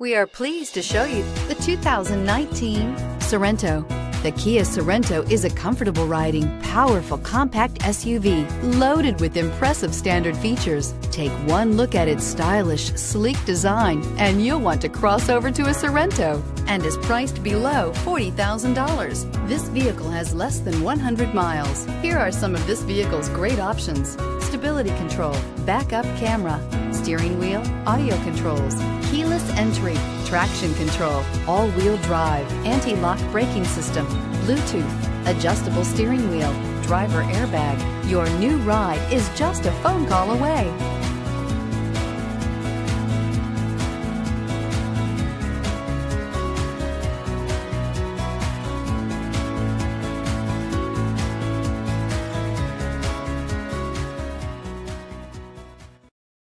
We are pleased to show you the 2019 Sorento. The Kia Sorento is a comfortable riding, powerful compact SUV loaded with impressive standard features. Take one look at its stylish, sleek design and you'll want to cross over to a Sorento and is priced below $40,000. This vehicle has less than 100 miles. Here are some of this vehicle's great options. Stability control, backup camera, steering wheel, audio controls, keyless entry, traction control, all-wheel drive, anti-lock braking system, Bluetooth, adjustable steering wheel, driver airbag. Your new ride is just a phone call away.